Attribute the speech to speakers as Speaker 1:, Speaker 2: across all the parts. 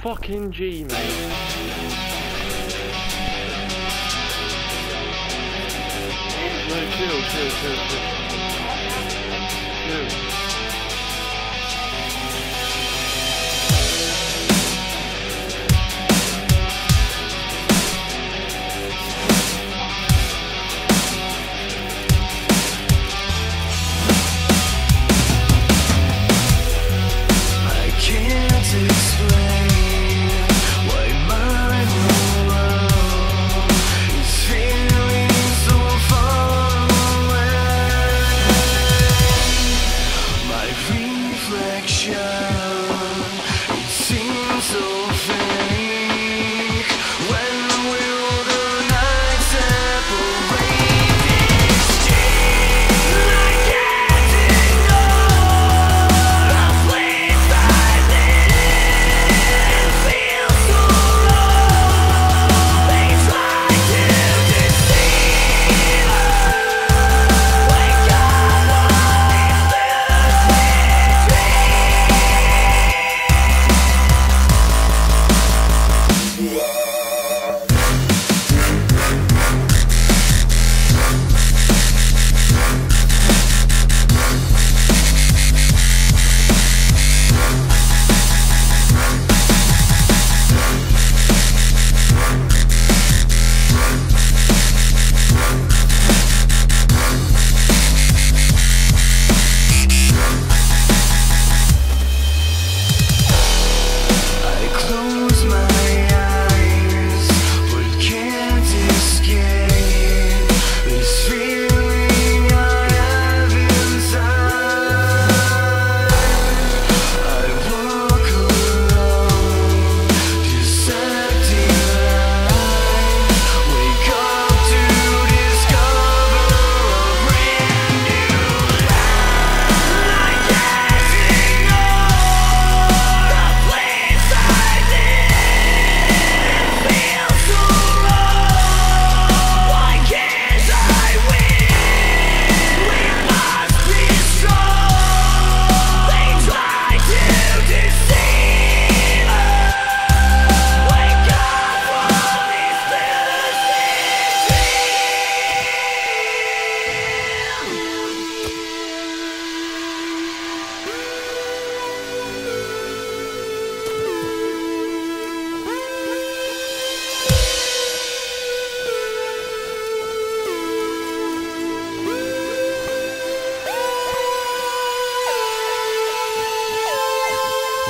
Speaker 1: fucking G, mate. No, chill, chill, chill, chill. Chill.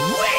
Speaker 1: Win!